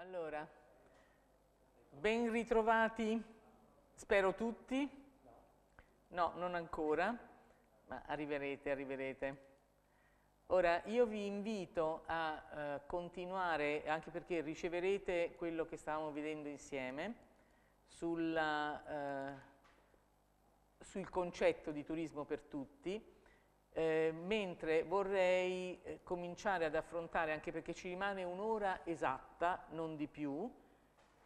Allora, ben ritrovati, spero tutti. No, non ancora, ma arriverete, arriverete. Ora, io vi invito a eh, continuare, anche perché riceverete quello che stavamo vedendo insieme, sulla, eh, sul concetto di turismo per tutti, eh, mentre vorrei eh, cominciare ad affrontare, anche perché ci rimane un'ora esatta, non di più,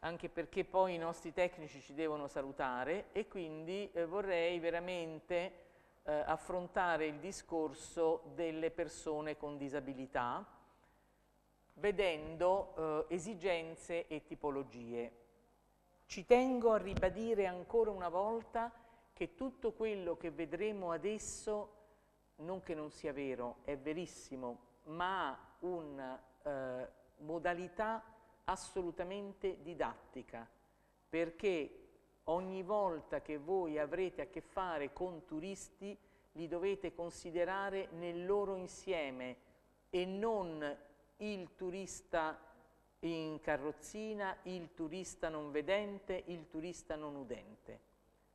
anche perché poi i nostri tecnici ci devono salutare e quindi eh, vorrei veramente eh, affrontare il discorso delle persone con disabilità, vedendo eh, esigenze e tipologie. Ci tengo a ribadire ancora una volta che tutto quello che vedremo adesso non che non sia vero, è verissimo, ma ha una eh, modalità assolutamente didattica, perché ogni volta che voi avrete a che fare con turisti li dovete considerare nel loro insieme e non il turista in carrozzina, il turista non vedente, il turista non udente.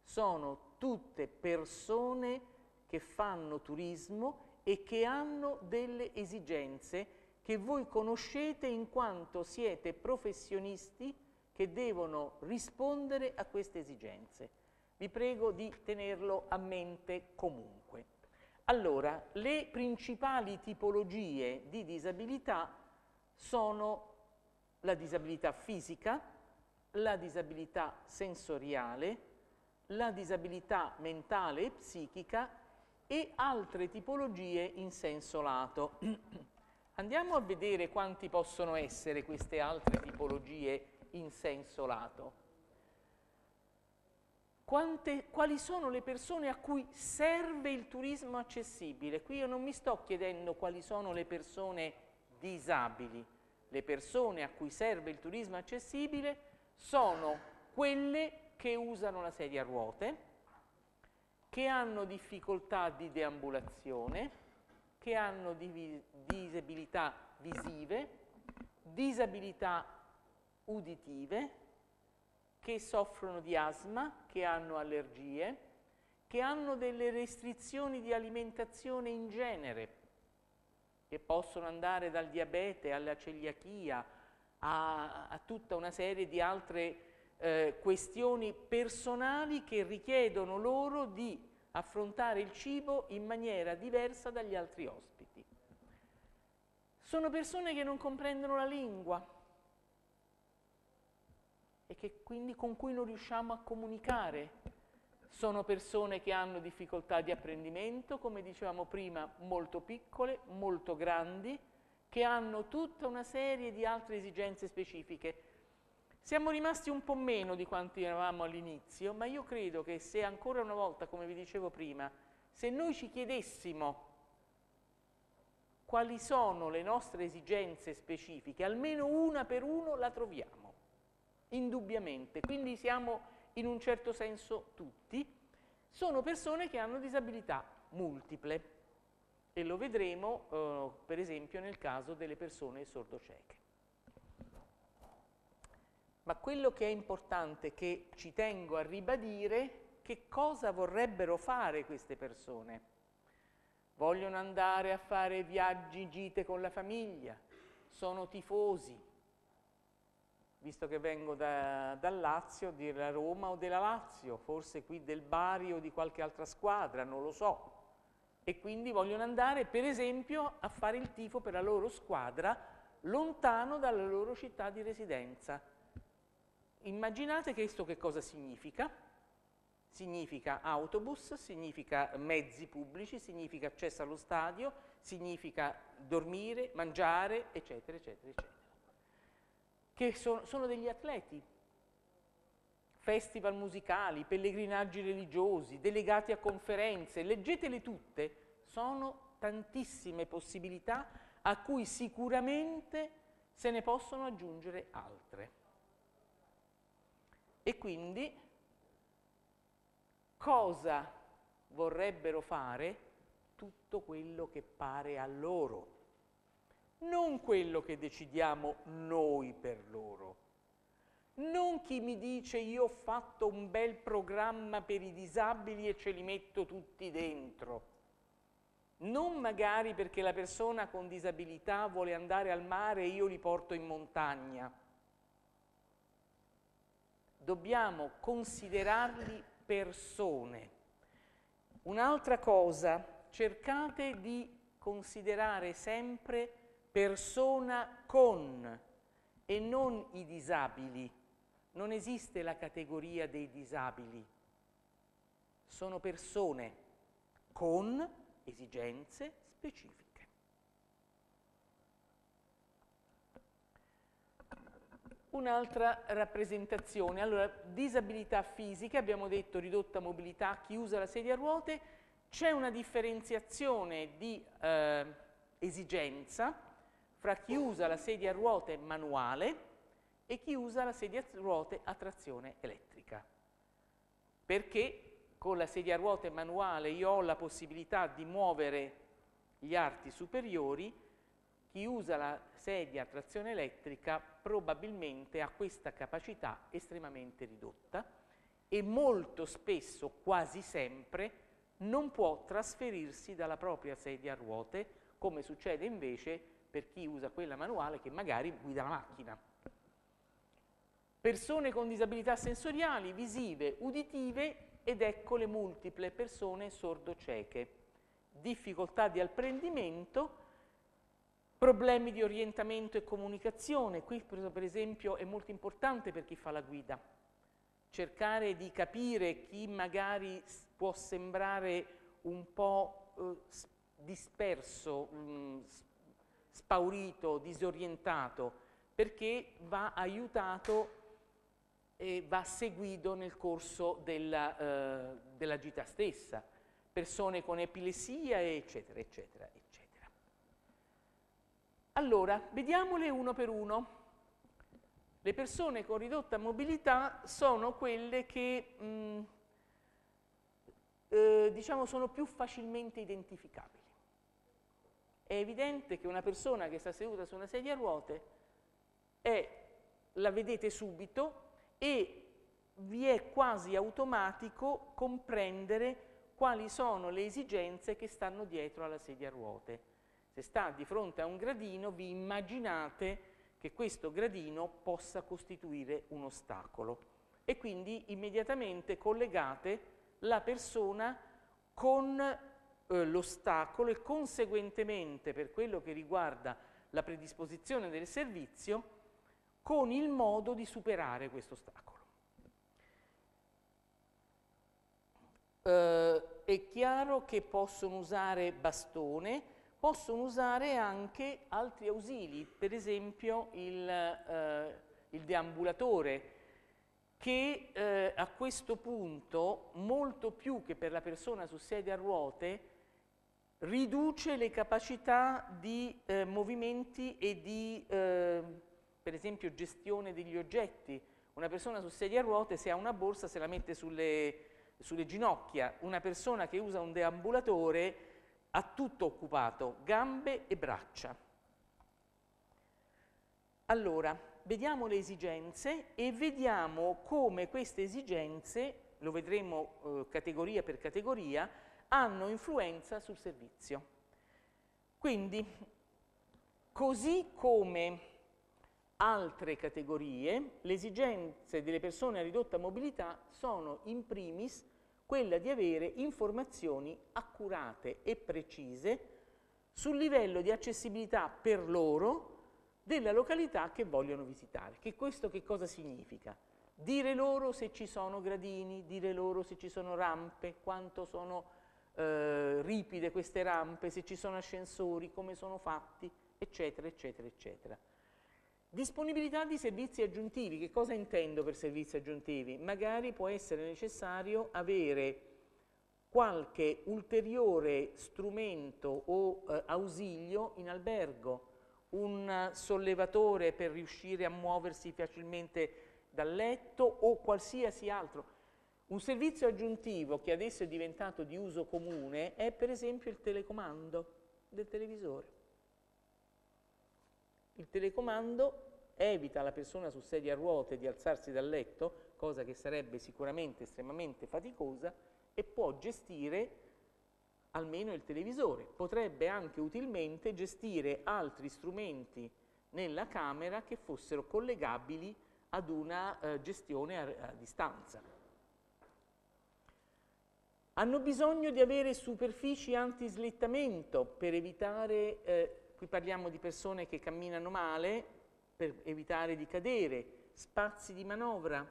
Sono tutte persone che fanno turismo e che hanno delle esigenze che voi conoscete in quanto siete professionisti che devono rispondere a queste esigenze. Vi prego di tenerlo a mente comunque. Allora, le principali tipologie di disabilità sono la disabilità fisica, la disabilità sensoriale, la disabilità mentale e psichica e altre tipologie in senso lato. Andiamo a vedere quanti possono essere queste altre tipologie in senso lato. Quante, quali sono le persone a cui serve il turismo accessibile? Qui io non mi sto chiedendo quali sono le persone disabili. Le persone a cui serve il turismo accessibile sono quelle che usano la sedia a ruote, che hanno difficoltà di deambulazione, che hanno disabilità visive, disabilità uditive, che soffrono di asma, che hanno allergie, che hanno delle restrizioni di alimentazione in genere, che possono andare dal diabete alla celiachia a, a tutta una serie di altre eh, questioni personali che richiedono loro di affrontare il cibo in maniera diversa dagli altri ospiti. Sono persone che non comprendono la lingua e che quindi con cui non riusciamo a comunicare. Sono persone che hanno difficoltà di apprendimento, come dicevamo prima, molto piccole, molto grandi, che hanno tutta una serie di altre esigenze specifiche siamo rimasti un po' meno di quanti eravamo all'inizio, ma io credo che se ancora una volta, come vi dicevo prima, se noi ci chiedessimo quali sono le nostre esigenze specifiche, almeno una per uno la troviamo, indubbiamente. Quindi siamo in un certo senso tutti, sono persone che hanno disabilità multiple e lo vedremo eh, per esempio nel caso delle persone sordocieche. Ma quello che è importante, che ci tengo a ribadire, che cosa vorrebbero fare queste persone? Vogliono andare a fare viaggi, gite con la famiglia, sono tifosi, visto che vengo da, dal Lazio, della Roma o della Lazio, forse qui del Bari o di qualche altra squadra, non lo so. E quindi vogliono andare, per esempio, a fare il tifo per la loro squadra lontano dalla loro città di residenza. Immaginate questo che cosa significa? Significa autobus, significa mezzi pubblici, significa accesso allo stadio, significa dormire, mangiare, eccetera, eccetera, eccetera. Che sono, sono degli atleti, festival musicali, pellegrinaggi religiosi, delegati a conferenze, leggetele tutte, sono tantissime possibilità a cui sicuramente se ne possono aggiungere altre. E quindi cosa vorrebbero fare? Tutto quello che pare a loro. non quello che decidiamo noi per loro. Non chi mi dice io ho fatto un bel programma per i disabili e ce li metto tutti dentro. Non magari perché la persona con disabilità vuole andare al mare e io li porto in montagna. Dobbiamo considerarli persone. Un'altra cosa, cercate di considerare sempre persona con e non i disabili. Non esiste la categoria dei disabili. Sono persone con esigenze specifiche. Un'altra rappresentazione, allora disabilità fisica, abbiamo detto ridotta mobilità, chi usa la sedia a ruote, c'è una differenziazione di eh, esigenza fra chi usa la sedia a ruote manuale e chi usa la sedia a ruote a trazione elettrica. Perché con la sedia a ruote manuale io ho la possibilità di muovere gli arti superiori, chi usa la sedia a trazione elettrica probabilmente ha questa capacità estremamente ridotta e molto spesso, quasi sempre, non può trasferirsi dalla propria sedia a ruote, come succede invece per chi usa quella manuale che magari guida la macchina. Persone con disabilità sensoriali, visive, uditive ed ecco le multiple persone sordo-cieche. Difficoltà di apprendimento, problemi di orientamento e comunicazione. Qui per esempio è molto importante per chi fa la guida. Cercare di capire chi magari può sembrare un po' eh, disperso, mh, spaurito, disorientato, perché va aiutato e va seguito nel corso della, eh, della gita stessa, persone con epilessia, eccetera, eccetera. Allora, vediamole uno per uno. Le persone con ridotta mobilità sono quelle che, mh, mm, eh, diciamo, sono più facilmente identificabili. È evidente che una persona che sta seduta su una sedia a ruote è, la vedete subito, e vi è quasi automatico comprendere quali sono le esigenze che stanno dietro alla sedia a ruote. Se sta di fronte a un gradino, vi immaginate che questo gradino possa costituire un ostacolo e quindi immediatamente collegate la persona con eh, l'ostacolo e conseguentemente per quello che riguarda la predisposizione del servizio con il modo di superare questo ostacolo. Eh, è chiaro che possono usare bastone, possono usare anche altri ausili, per esempio il, eh, il deambulatore, che eh, a questo punto, molto più che per la persona su sedia a ruote, riduce le capacità di eh, movimenti e di eh, per esempio gestione degli oggetti. Una persona su sedia a ruote se ha una borsa se la mette sulle, sulle ginocchia, una persona che usa un deambulatore ha tutto occupato, gambe e braccia. Allora, vediamo le esigenze e vediamo come queste esigenze, lo vedremo eh, categoria per categoria, hanno influenza sul servizio. Quindi, così come altre categorie, le esigenze delle persone a ridotta mobilità sono in primis quella di avere informazioni accurate e precise sul livello di accessibilità per loro della località che vogliono visitare. Che questo che cosa significa? Dire loro se ci sono gradini, dire loro se ci sono rampe, quanto sono eh, ripide queste rampe, se ci sono ascensori, come sono fatti, eccetera, eccetera, eccetera. Disponibilità di servizi aggiuntivi, che cosa intendo per servizi aggiuntivi? Magari può essere necessario avere qualche ulteriore strumento o eh, ausilio in albergo, un sollevatore per riuscire a muoversi facilmente dal letto o qualsiasi altro. Un servizio aggiuntivo che adesso è diventato di uso comune è per esempio il telecomando del televisore Il telecomando evita alla persona su sedia a ruote di alzarsi dal letto, cosa che sarebbe sicuramente estremamente faticosa, e può gestire almeno il televisore. Potrebbe anche utilmente gestire altri strumenti nella camera che fossero collegabili ad una eh, gestione a, a distanza. Hanno bisogno di avere superfici anti-slittamento per evitare, eh, qui parliamo di persone che camminano male, per evitare di cadere, spazi di manovra,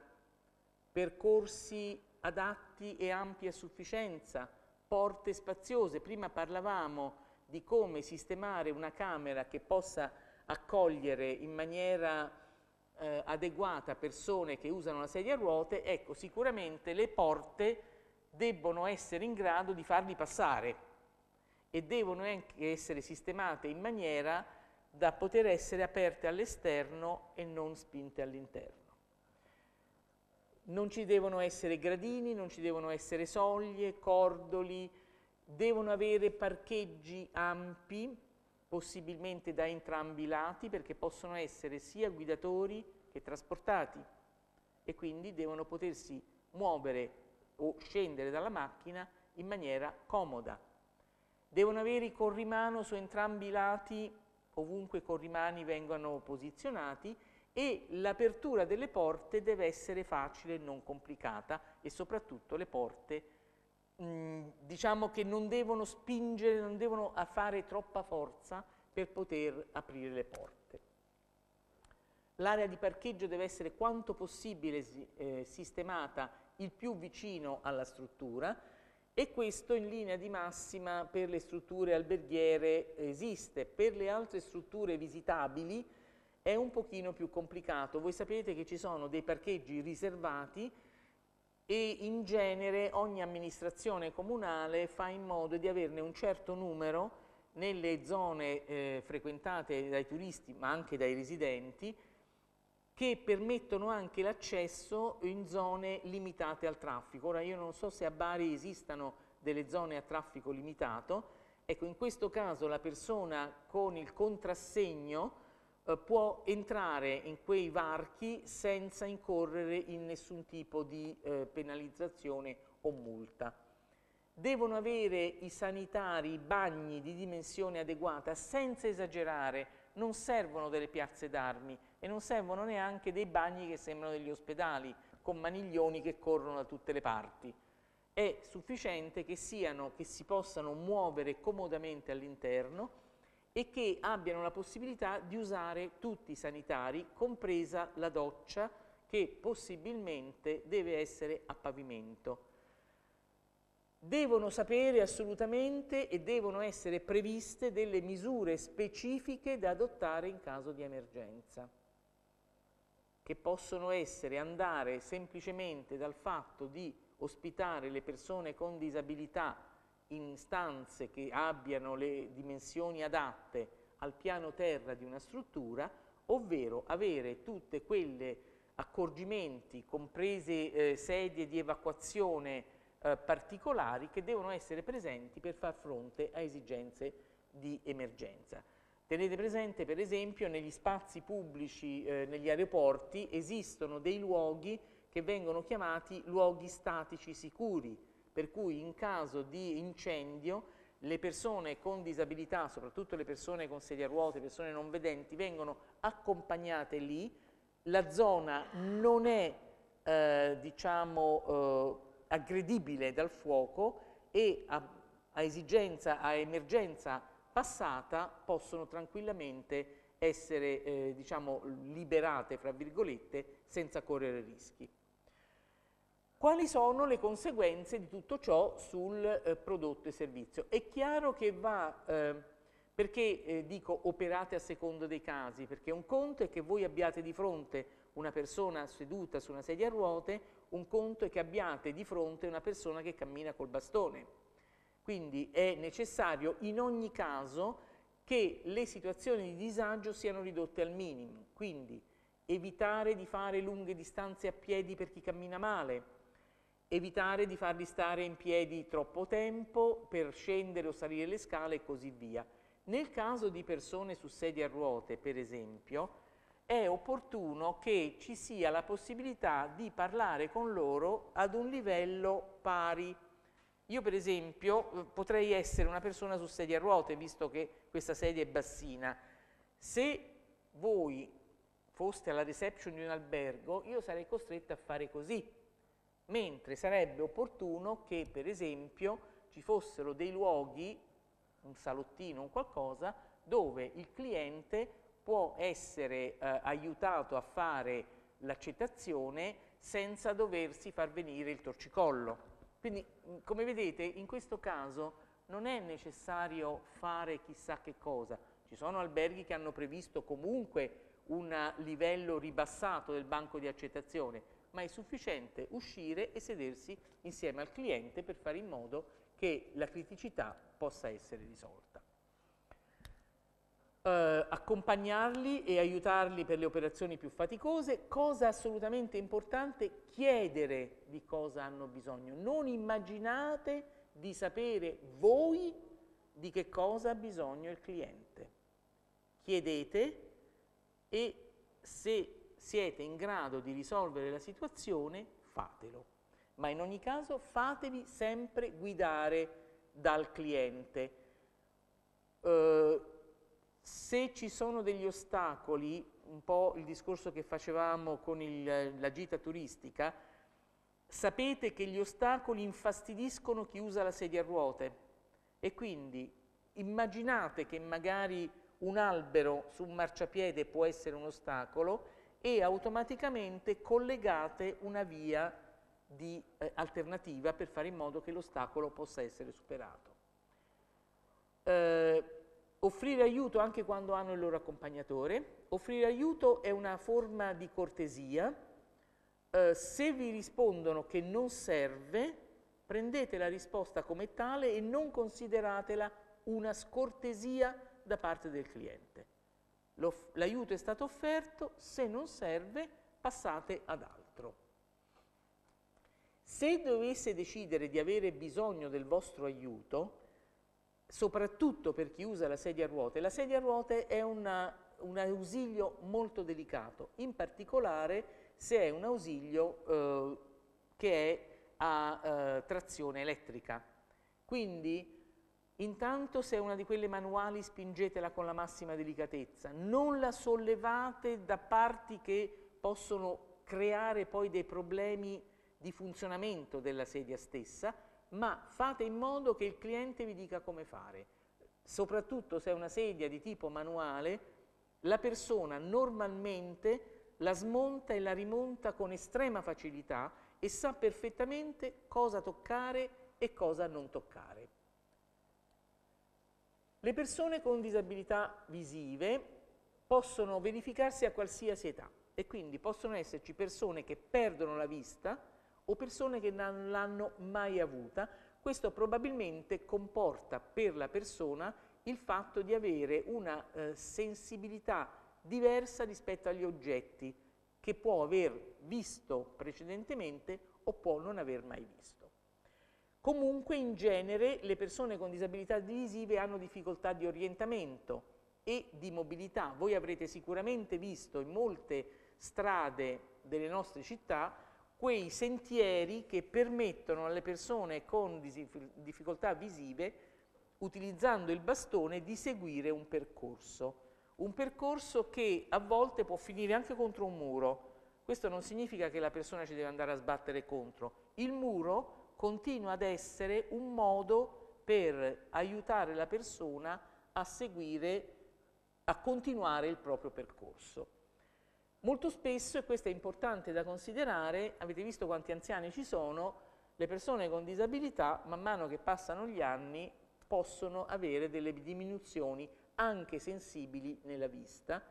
percorsi adatti e ampi a sufficienza, porte spaziose. Prima parlavamo di come sistemare una camera che possa accogliere in maniera eh, adeguata persone che usano la sedia a ruote, ecco sicuramente le porte debbono essere in grado di farli passare e devono anche essere sistemate in maniera da poter essere aperte all'esterno e non spinte all'interno. Non ci devono essere gradini, non ci devono essere soglie, cordoli, devono avere parcheggi ampi, possibilmente da entrambi i lati, perché possono essere sia guidatori che trasportati e quindi devono potersi muovere o scendere dalla macchina in maniera comoda. Devono avere i corrimano su entrambi i lati, ovunque i corrimani vengano posizionati, e l'apertura delle porte deve essere facile e non complicata e soprattutto le porte mh, diciamo che non devono spingere, non devono fare troppa forza per poter aprire le porte. L'area di parcheggio deve essere quanto possibile eh, sistemata il più vicino alla struttura e questo in linea di massima per le strutture alberghiere esiste. Per le altre strutture visitabili è un pochino più complicato. Voi sapete che ci sono dei parcheggi riservati e in genere ogni amministrazione comunale fa in modo di averne un certo numero nelle zone eh, frequentate dai turisti ma anche dai residenti che permettono anche l'accesso in zone limitate al traffico. Ora io non so se a Bari esistano delle zone a traffico limitato, ecco in questo caso la persona con il contrassegno eh, può entrare in quei varchi senza incorrere in nessun tipo di eh, penalizzazione o multa. Devono avere i sanitari i bagni di dimensione adeguata senza esagerare, non servono delle piazze d'armi e non servono neanche dei bagni che sembrano degli ospedali con maniglioni che corrono da tutte le parti. È sufficiente che, siano, che si possano muovere comodamente all'interno e che abbiano la possibilità di usare tutti i sanitari, compresa la doccia che possibilmente deve essere a pavimento. Devono sapere assolutamente e devono essere previste delle misure specifiche da adottare in caso di emergenza, che possono essere andare semplicemente dal fatto di ospitare le persone con disabilità in stanze che abbiano le dimensioni adatte al piano terra di una struttura, ovvero avere tutte quelle accorgimenti, comprese eh, sedie di evacuazione eh, particolari che devono essere presenti per far fronte a esigenze di emergenza. Tenete presente per esempio negli spazi pubblici, eh, negli aeroporti, esistono dei luoghi che vengono chiamati luoghi statici sicuri, per cui in caso di incendio le persone con disabilità, soprattutto le persone con sedia a ruote, persone non vedenti, vengono accompagnate lì, la zona non è eh, diciamo, eh, aggredibile dal fuoco e a, a esigenza, a emergenza passata possono tranquillamente essere eh, diciamo, liberate, fra virgolette, senza correre rischi. Quali sono le conseguenze di tutto ciò sul eh, prodotto e servizio? È chiaro che va, eh, perché eh, dico operate a secondo dei casi, perché un conto è che voi abbiate di fronte una persona seduta su una sedia a ruote, un conto è che abbiate di fronte una persona che cammina col bastone. Quindi è necessario in ogni caso che le situazioni di disagio siano ridotte al minimo, quindi evitare di fare lunghe distanze a piedi per chi cammina male, evitare di farli stare in piedi troppo tempo per scendere o salire le scale e così via. Nel caso di persone su sedia a ruote, per esempio, è opportuno che ci sia la possibilità di parlare con loro ad un livello pari. Io per esempio potrei essere una persona su sedia a ruote, visto che questa sedia è bassina. Se voi foste alla reception di un albergo, io sarei costretta a fare così, mentre sarebbe opportuno che per esempio ci fossero dei luoghi, un salottino, un qualcosa, dove il cliente può essere eh, aiutato a fare l'accettazione senza doversi far venire il torcicollo. Quindi, come vedete, in questo caso non è necessario fare chissà che cosa. Ci sono alberghi che hanno previsto comunque un livello ribassato del banco di accettazione, ma è sufficiente uscire e sedersi insieme al cliente per fare in modo che la criticità possa essere risolta. Uh, accompagnarli e aiutarli per le operazioni più faticose, cosa assolutamente importante, chiedere di cosa hanno bisogno. Non immaginate di sapere voi di che cosa ha bisogno il cliente. Chiedete e se siete in grado di risolvere la situazione, fatelo ma in ogni caso fatevi sempre guidare dal cliente. Uh, se ci sono degli ostacoli, un po' il discorso che facevamo con il, la gita turistica, sapete che gli ostacoli infastidiscono chi usa la sedia a ruote e quindi immaginate che magari un albero su un marciapiede può essere un ostacolo e automaticamente collegate una via di eh, alternativa per fare in modo che l'ostacolo possa essere superato. Eh, offrire aiuto anche quando hanno il loro accompagnatore. Offrire aiuto è una forma di cortesia. Eh, se vi rispondono che non serve, prendete la risposta come tale e non consideratela una scortesia da parte del cliente. L'aiuto è stato offerto, se non serve passate ad altro. Se dovesse decidere di avere bisogno del vostro aiuto, soprattutto per chi usa la sedia a ruote, la sedia a ruote è una, un ausilio molto delicato, in particolare se è un ausilio eh, che è a eh, trazione elettrica. Quindi intanto se è una di quelle manuali spingetela con la massima delicatezza, non la sollevate da parti che possono creare poi dei problemi di funzionamento della sedia stessa, ma fate in modo che il cliente vi dica come fare. Soprattutto se è una sedia di tipo manuale, la persona normalmente la smonta e la rimonta con estrema facilità e sa perfettamente cosa toccare e cosa non toccare. Le persone con disabilità visive possono verificarsi a qualsiasi età e quindi possono esserci persone che perdono la vista o persone che non l'hanno mai avuta, questo probabilmente comporta per la persona il fatto di avere una eh, sensibilità diversa rispetto agli oggetti che può aver visto precedentemente o può non aver mai visto. Comunque in genere le persone con disabilità visive hanno difficoltà di orientamento e di mobilità. Voi avrete sicuramente visto in molte strade delle nostre città quei sentieri che permettono alle persone con difficoltà visive, utilizzando il bastone, di seguire un percorso. Un percorso che a volte può finire anche contro un muro. Questo non significa che la persona ci deve andare a sbattere contro. Il muro continua ad essere un modo per aiutare la persona a seguire, a continuare il proprio percorso. Molto spesso, e questo è importante da considerare, avete visto quanti anziani ci sono, le persone con disabilità, man mano che passano gli anni, possono avere delle diminuzioni anche sensibili nella vista.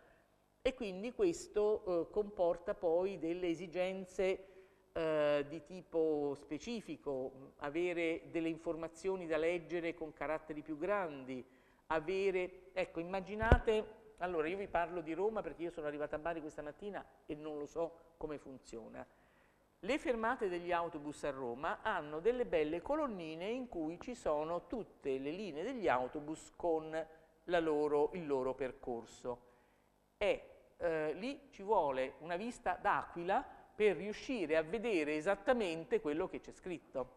E quindi questo eh, comporta poi delle esigenze eh, di tipo specifico, avere delle informazioni da leggere con caratteri più grandi, avere, ecco, immaginate allora, io vi parlo di Roma perché io sono arrivata a Bari questa mattina e non lo so come funziona. Le fermate degli autobus a Roma hanno delle belle colonnine in cui ci sono tutte le linee degli autobus con loro, il loro percorso. E eh, lì ci vuole una vista d'aquila per riuscire a vedere esattamente quello che c'è scritto.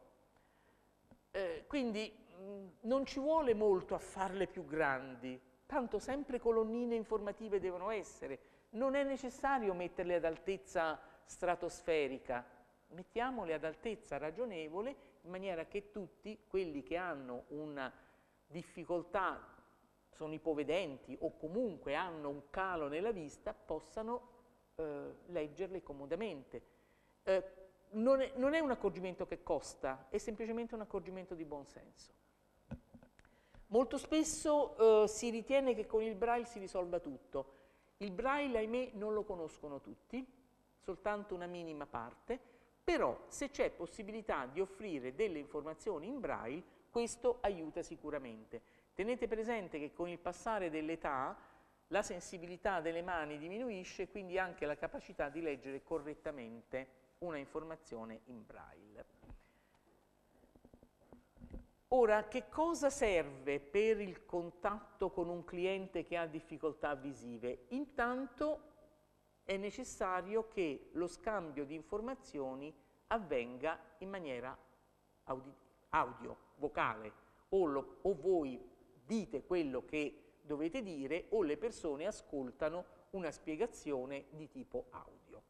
Eh, quindi mh, non ci vuole molto a farle più grandi, tanto sempre colonnine informative devono essere, non è necessario metterle ad altezza stratosferica, mettiamole ad altezza ragionevole in maniera che tutti quelli che hanno una difficoltà, sono ipovedenti o comunque hanno un calo nella vista, possano eh, leggerle comodamente. Eh, non, è, non è un accorgimento che costa, è semplicemente un accorgimento di buon senso. Molto spesso eh, si ritiene che con il braille si risolva tutto. Il braille, ahimè, non lo conoscono tutti, soltanto una minima parte, però se c'è possibilità di offrire delle informazioni in braille, questo aiuta sicuramente. Tenete presente che con il passare dell'età la sensibilità delle mani diminuisce, quindi anche la capacità di leggere correttamente una informazione in braille. Ora, che cosa serve per il contatto con un cliente che ha difficoltà visive? Intanto è necessario che lo scambio di informazioni avvenga in maniera audio, audio vocale, o, lo, o voi dite quello che dovete dire o le persone ascoltano una spiegazione di tipo audio.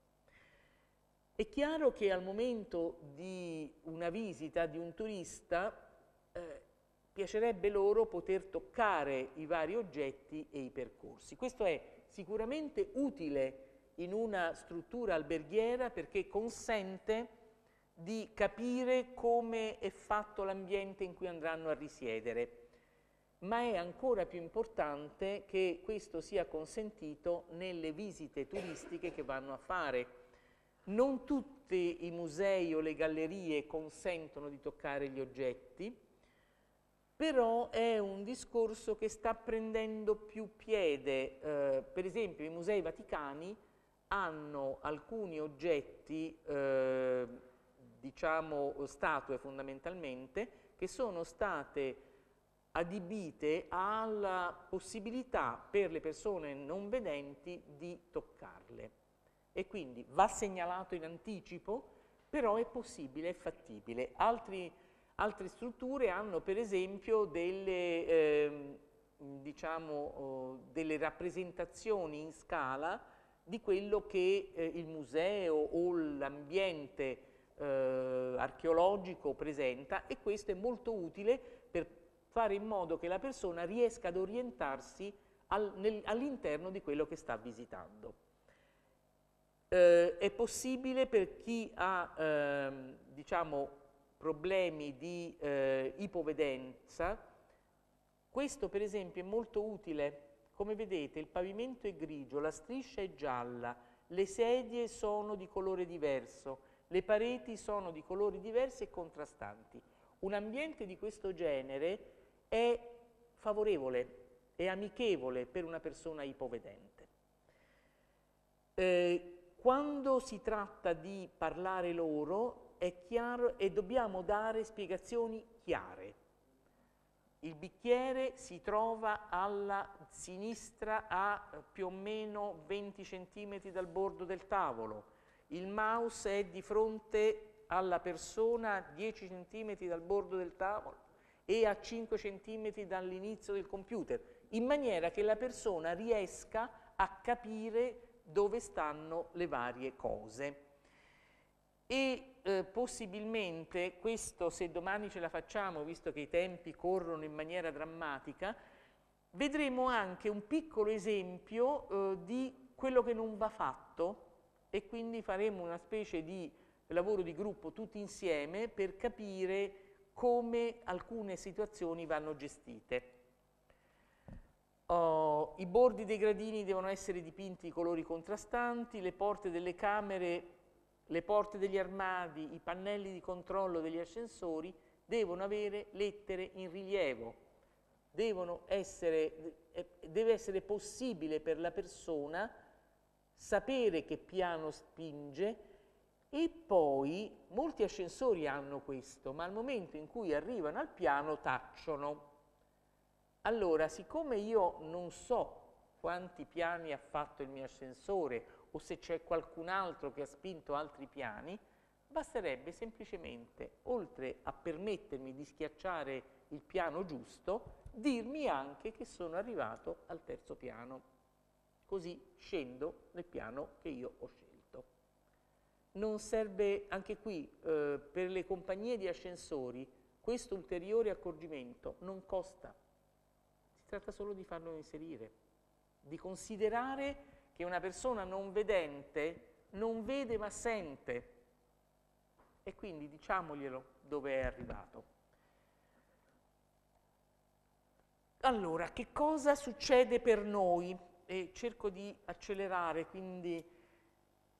È chiaro che al momento di una visita di un turista eh, piacerebbe loro poter toccare i vari oggetti e i percorsi. Questo è sicuramente utile in una struttura alberghiera perché consente di capire come è fatto l'ambiente in cui andranno a risiedere, ma è ancora più importante che questo sia consentito nelle visite turistiche che vanno a fare. Non tutti i musei o le gallerie consentono di toccare gli oggetti, però è un discorso che sta prendendo più piede. Eh, per esempio i musei vaticani hanno alcuni oggetti, eh, diciamo statue fondamentalmente, che sono state adibite alla possibilità per le persone non vedenti di toccarle. E quindi va segnalato in anticipo, però è possibile, è fattibile. Altri, altre strutture hanno per esempio delle, eh, diciamo, oh, delle rappresentazioni in scala di quello che eh, il museo o l'ambiente eh, archeologico presenta e questo è molto utile per fare in modo che la persona riesca ad orientarsi al, all'interno di quello che sta visitando. Eh, è possibile per chi ha ehm, diciamo, problemi di eh, ipovedenza, questo per esempio è molto utile come vedete il pavimento è grigio, la striscia è gialla, le sedie sono di colore diverso, le pareti sono di colori diversi e contrastanti. Un ambiente di questo genere è favorevole, è amichevole per una persona ipovedente. Eh, quando si tratta di parlare loro è chiaro e dobbiamo dare spiegazioni chiare. Il bicchiere si trova alla sinistra a eh, più o meno 20 cm dal bordo del tavolo, il mouse è di fronte alla persona a 10 cm dal bordo del tavolo e a 5 cm dall'inizio del computer, in maniera che la persona riesca a capire dove stanno le varie cose e eh, possibilmente questo se domani ce la facciamo, visto che i tempi corrono in maniera drammatica, vedremo anche un piccolo esempio eh, di quello che non va fatto e quindi faremo una specie di lavoro di gruppo tutti insieme per capire come alcune situazioni vanno gestite. Oh, I bordi dei gradini devono essere dipinti di colori contrastanti, le porte delle camere le porte degli armadi, i pannelli di controllo degli ascensori devono avere lettere in rilievo, essere, eh, deve essere possibile per la persona sapere che piano spinge e poi molti ascensori hanno questo, ma al momento in cui arrivano al piano tacciono. allora siccome io non so quanti piani ha fatto il mio ascensore o se c'è qualcun altro che ha spinto altri piani, basterebbe semplicemente, oltre a permettermi di schiacciare il piano giusto, dirmi anche che sono arrivato al terzo piano. Così scendo nel piano che io ho scelto. Non serve anche qui eh, per le compagnie di ascensori questo ulteriore accorgimento non costa. Si tratta solo di farlo inserire, di considerare che una persona non vedente non vede ma sente e quindi diciamoglielo dove è arrivato. Allora, che cosa succede per noi? E cerco di accelerare, quindi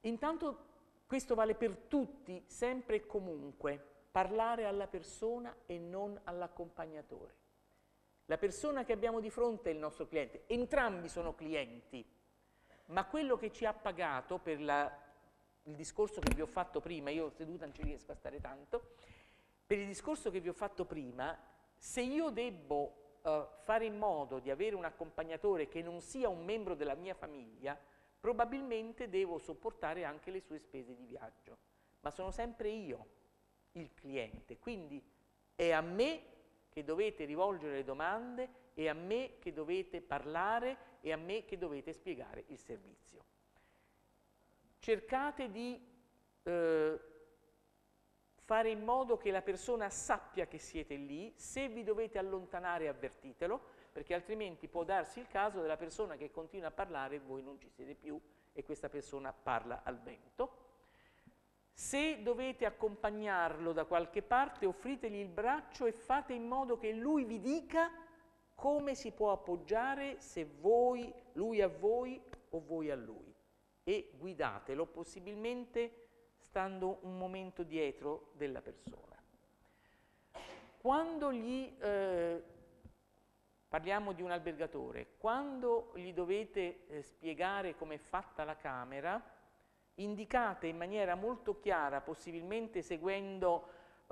intanto questo vale per tutti, sempre e comunque, parlare alla persona e non all'accompagnatore. La persona che abbiamo di fronte è il nostro cliente, entrambi sono clienti, ma quello che ci ha pagato per la, il discorso che vi ho fatto prima, io seduta non ci riesco a stare tanto, per il discorso che vi ho fatto prima, se io debbo uh, fare in modo di avere un accompagnatore che non sia un membro della mia famiglia, probabilmente devo sopportare anche le sue spese di viaggio, ma sono sempre io il cliente, quindi è a me che dovete rivolgere le domande, è a me che dovete parlare e a me che dovete spiegare il servizio. Cercate di eh, fare in modo che la persona sappia che siete lì, se vi dovete allontanare avvertitelo, perché altrimenti può darsi il caso della persona che continua a parlare e voi non ci siete più e questa persona parla al vento. Se dovete accompagnarlo da qualche parte, offritegli il braccio e fate in modo che lui vi dica come si può appoggiare se voi, lui a voi o voi a lui. E guidatelo, possibilmente stando un momento dietro della persona. Quando gli, eh, parliamo di un albergatore, quando gli dovete eh, spiegare come è fatta la camera, indicate in maniera molto chiara, possibilmente seguendo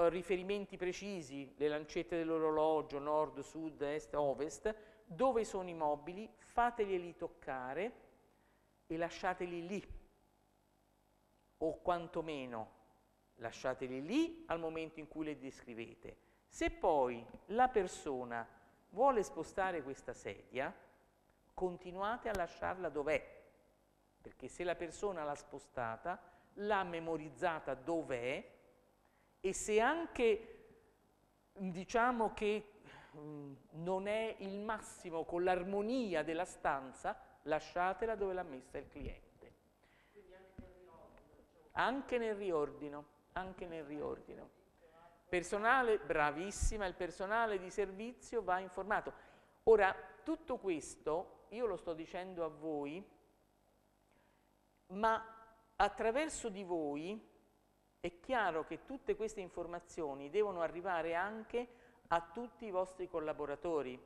riferimenti precisi, le lancette dell'orologio, nord, sud, est, ovest, dove sono i mobili, fateglieli toccare e lasciateli lì, o quantomeno lasciateli lì al momento in cui le descrivete. Se poi la persona vuole spostare questa sedia, continuate a lasciarla dov'è, perché se la persona l'ha spostata, l'ha memorizzata dov'è, e se anche diciamo che mh, non è il massimo con l'armonia della stanza, lasciatela dove l'ha messa il cliente. Anche nel riordino, anche nel riordino. Personale, bravissima, il personale di servizio va informato. Ora, tutto questo io lo sto dicendo a voi, ma attraverso di voi è chiaro che tutte queste informazioni devono arrivare anche a tutti i vostri collaboratori,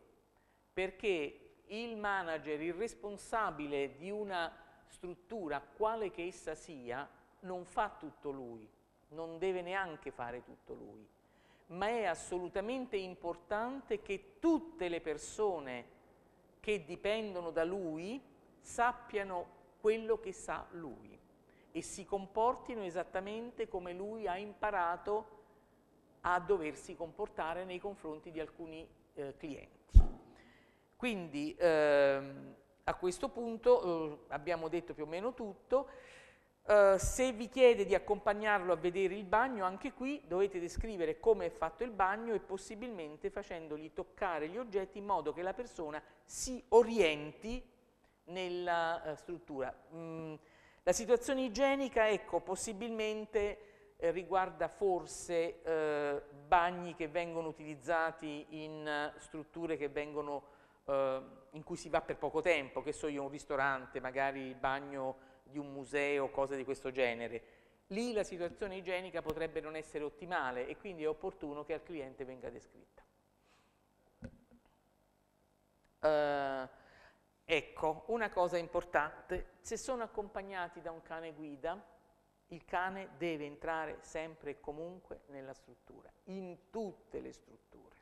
perché il manager, il responsabile di una struttura, quale che essa sia, non fa tutto lui, non deve neanche fare tutto lui, ma è assolutamente importante che tutte le persone che dipendono da lui sappiano quello che sa lui e si comportino esattamente come lui ha imparato a doversi comportare nei confronti di alcuni eh, clienti. Quindi ehm, a questo punto eh, abbiamo detto più o meno tutto. Uh, se vi chiede di accompagnarlo a vedere il bagno, anche qui dovete descrivere come è fatto il bagno e possibilmente facendogli toccare gli oggetti in modo che la persona si orienti nella uh, struttura. Mm, la situazione igienica, ecco, possibilmente eh, riguarda forse eh, bagni che vengono utilizzati in strutture vengono, uh, in cui si va per poco tempo, che so io, un ristorante, magari il bagno di un museo, cose di questo genere. Lì la situazione igienica potrebbe non essere ottimale e quindi è opportuno che al cliente venga descritta. Uh, Ecco, una cosa importante, se sono accompagnati da un cane guida, il cane deve entrare sempre e comunque nella struttura, in tutte le strutture.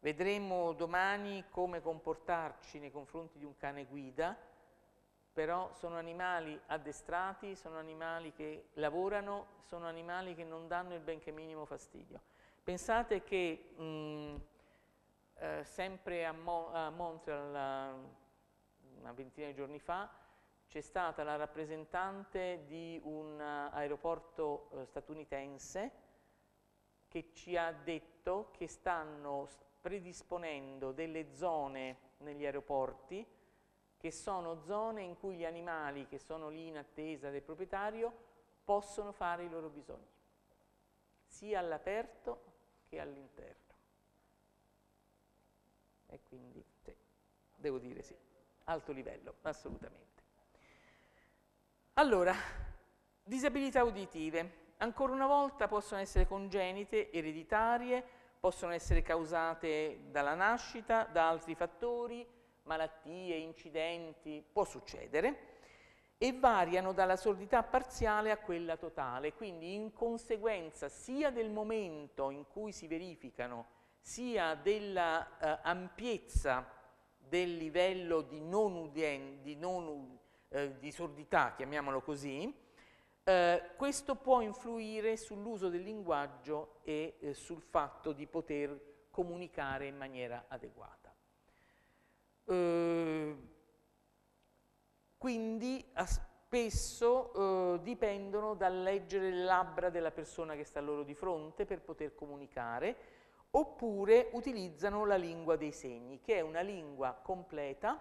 Vedremo domani come comportarci nei confronti di un cane guida, però sono animali addestrati, sono animali che lavorano, sono animali che non danno il benché minimo fastidio. Pensate che mh, eh, sempre a, Mo a Montreal, una ventina di giorni fa, c'è stata la rappresentante di un aeroporto eh, statunitense che ci ha detto che stanno predisponendo delle zone negli aeroporti che sono zone in cui gli animali che sono lì in attesa del proprietario possono fare i loro bisogni, sia all'aperto che all'interno. E quindi, sì, devo dire sì, alto livello, assolutamente. Allora, disabilità uditive. Ancora una volta possono essere congenite, ereditarie, possono essere causate dalla nascita, da altri fattori, malattie, incidenti, può succedere, e variano dalla sordità parziale a quella totale, quindi in conseguenza sia del momento in cui si verificano, sia dell'ampiezza eh, del livello di non, udien, di, non eh, di sordità, chiamiamolo così, eh, questo può influire sull'uso del linguaggio e eh, sul fatto di poter comunicare in maniera adeguata. Eh, quindi spesso eh, dipendono dal leggere le labbra della persona che sta loro di fronte per poter comunicare, oppure utilizzano la lingua dei segni, che è una lingua completa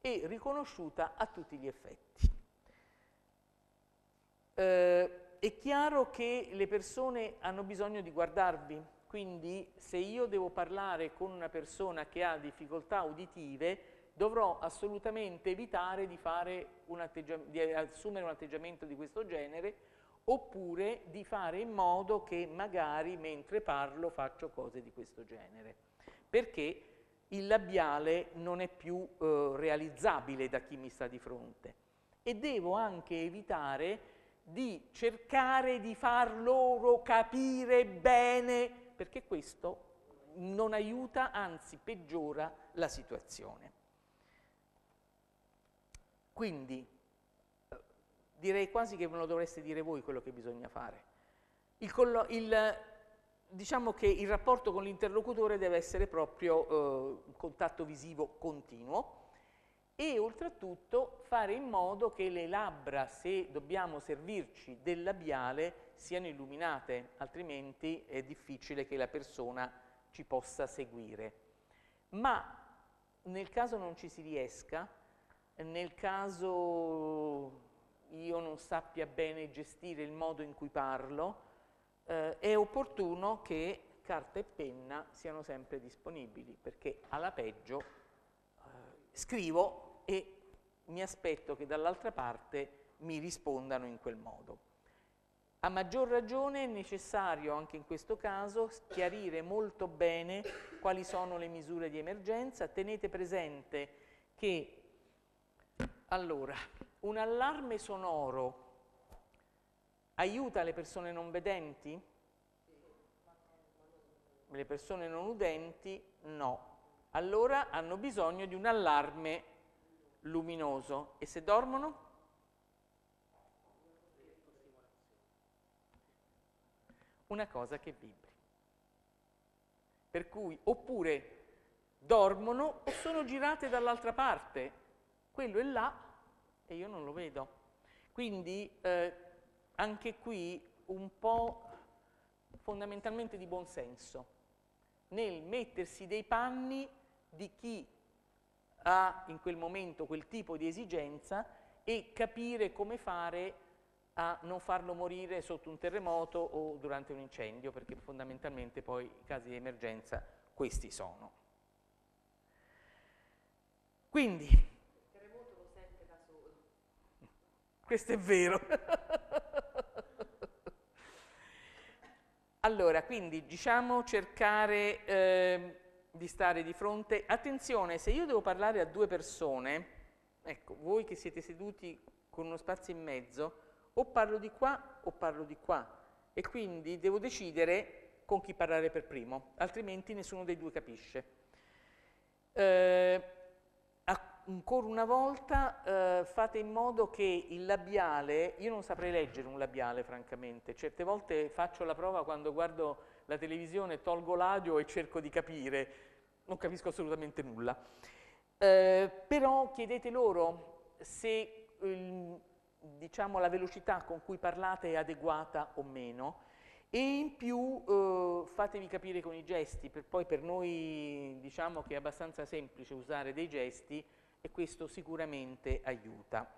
e riconosciuta a tutti gli effetti. Eh, è chiaro che le persone hanno bisogno di guardarvi, quindi se io devo parlare con una persona che ha difficoltà uditive, dovrò assolutamente evitare di, di assumere un atteggiamento di questo genere oppure di fare in modo che magari mentre parlo faccio cose di questo genere, perché il labiale non è più eh, realizzabile da chi mi sta di fronte e devo anche evitare di cercare di far loro capire bene, perché questo non aiuta, anzi peggiora la situazione. Quindi direi quasi che me lo dovreste dire voi quello che bisogna fare. Il, il, diciamo che il rapporto con l'interlocutore deve essere proprio eh, un contatto visivo continuo, e oltretutto fare in modo che le labbra, se dobbiamo servirci del labiale, siano illuminate, altrimenti è difficile che la persona ci possa seguire. Ma nel caso non ci si riesca, nel caso io non sappia bene gestire il modo in cui parlo, eh, è opportuno che carta e penna siano sempre disponibili, perché alla peggio eh, scrivo e mi aspetto che dall'altra parte mi rispondano in quel modo. A maggior ragione è necessario anche in questo caso chiarire molto bene quali sono le misure di emergenza. Tenete presente che allora, un allarme sonoro aiuta le persone non vedenti? Le persone non udenti no. Allora hanno bisogno di un allarme luminoso. E se dormono? Una cosa che vibri. Per cui, oppure dormono o sono girate dall'altra parte. Quello è là e io non lo vedo. Quindi eh, anche qui un po' fondamentalmente di buonsenso nel mettersi dei panni di chi ha in quel momento quel tipo di esigenza e capire come fare a non farlo morire sotto un terremoto o durante un incendio, perché fondamentalmente poi i casi di emergenza questi sono. Quindi, il terremoto lo sente da solo. Questo è vero. allora, quindi diciamo cercare... Eh, di stare di fronte. Attenzione, se io devo parlare a due persone, ecco, voi che siete seduti con uno spazio in mezzo, o parlo di qua o parlo di qua. E quindi devo decidere con chi parlare per primo, altrimenti nessuno dei due capisce. Eh, ancora una volta eh, fate in modo che il labiale, io non saprei leggere un labiale francamente, certe volte faccio la prova quando guardo la televisione, tolgo l'audio e cerco di capire, non capisco assolutamente nulla. Eh, però chiedete loro se il, diciamo, la velocità con cui parlate è adeguata o meno. E in più eh, fatevi capire con i gesti, per poi per noi diciamo che è abbastanza semplice usare dei gesti e questo sicuramente aiuta.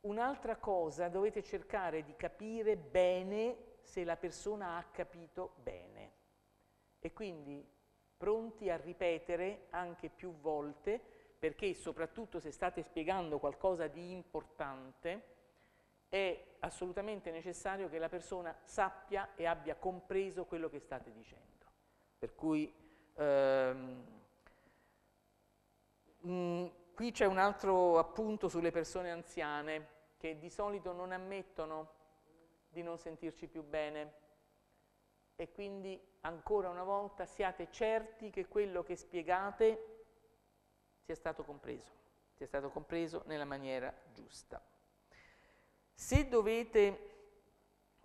Un'altra cosa, dovete cercare di capire bene se la persona ha capito bene e quindi pronti a ripetere anche più volte perché soprattutto se state spiegando qualcosa di importante è assolutamente necessario che la persona sappia e abbia compreso quello che state dicendo. Per cui ehm, mm, qui c'è un altro appunto sulle persone anziane che di solito non ammettono di non sentirci più bene e quindi ancora una volta siate certi che quello che spiegate sia stato compreso, sia stato compreso nella maniera giusta. Se dovete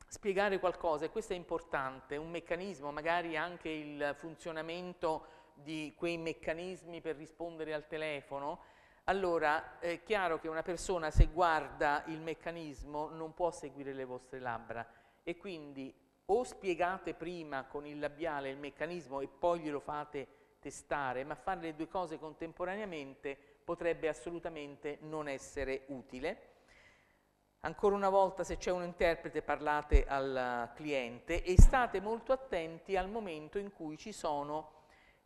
spiegare qualcosa, e questo è importante, un meccanismo, magari anche il funzionamento di quei meccanismi per rispondere al telefono, allora è chiaro che una persona se guarda il meccanismo non può seguire le vostre labbra e quindi o spiegate prima con il labiale il meccanismo e poi glielo fate testare, ma fare le due cose contemporaneamente potrebbe assolutamente non essere utile. Ancora una volta se c'è un interprete parlate al cliente e state molto attenti al momento in cui ci sono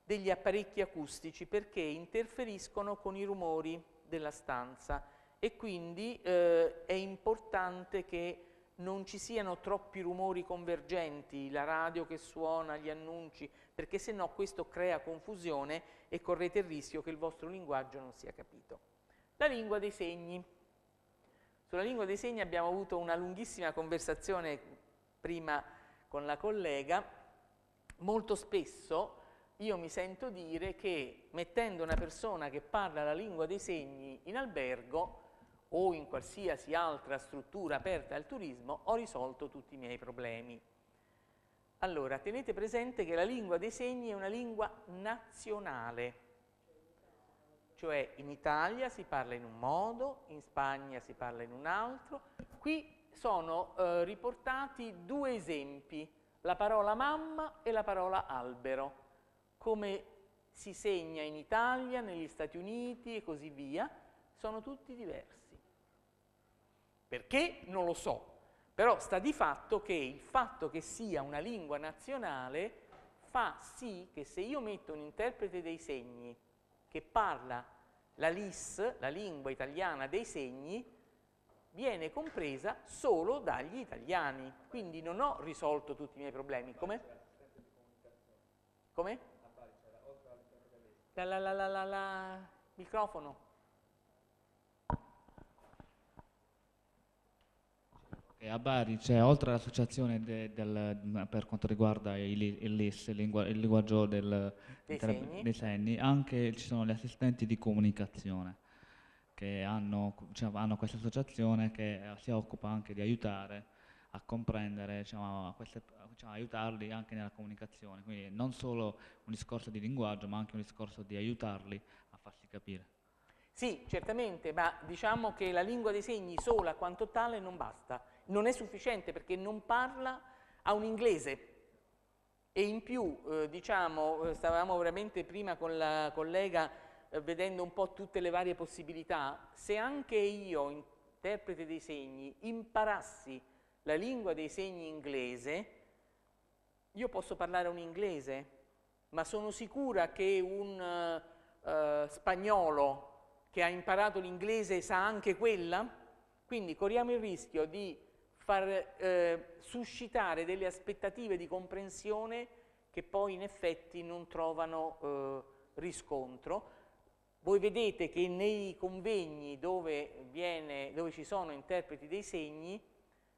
degli apparecchi acustici perché interferiscono con i rumori della stanza e quindi eh, è importante che non ci siano troppi rumori convergenti, la radio che suona, gli annunci, perché se no questo crea confusione e correte il rischio che il vostro linguaggio non sia capito. La lingua dei segni. Sulla lingua dei segni abbiamo avuto una lunghissima conversazione prima con la collega. Molto spesso io mi sento dire che mettendo una persona che parla la lingua dei segni in albergo o in qualsiasi altra struttura aperta al turismo, ho risolto tutti i miei problemi. Allora, tenete presente che la lingua dei segni è una lingua nazionale, cioè in Italia si parla in un modo, in Spagna si parla in un altro. Qui sono eh, riportati due esempi, la parola mamma e la parola albero, come si segna in Italia, negli Stati Uniti e così via, sono tutti diversi. Perché? Non lo so, però sta di fatto che il fatto che sia una lingua nazionale fa sì che se io metto un interprete dei segni che parla la LIS, la lingua italiana dei segni, viene compresa solo dagli italiani. Quindi non ho risolto tutti i miei problemi. Come? Come? La la la la la la microfono. a Bari c'è, oltre all'associazione per quanto riguarda il, il LIS, il, lingua, il linguaggio del, dei, segni. dei, segni. anche ci sono gli assistenti di comunicazione che hanno, diciamo, hanno questa associazione che si occupa anche di aiutare a comprendere, diciamo, a queste, diciamo, aiutarli anche nella comunicazione, quindi non solo un discorso di linguaggio ma anche un discorso di aiutarli a farsi capire. Sì, certamente, ma diciamo che la lingua dei segni sola quanto tale non basta. Non è sufficiente perché non parla a un inglese. E in più, eh, diciamo, eh, stavamo veramente prima con la collega eh, vedendo un po' tutte le varie possibilità, se anche io, interprete dei segni, imparassi la lingua dei segni inglese, io posso parlare un inglese, ma sono sicura che un uh, spagnolo che ha imparato l'inglese sa anche quella? Quindi corriamo il rischio di far eh, suscitare delle aspettative di comprensione che poi in effetti non trovano eh, riscontro. Voi vedete che nei convegni dove, viene, dove ci sono interpreti dei segni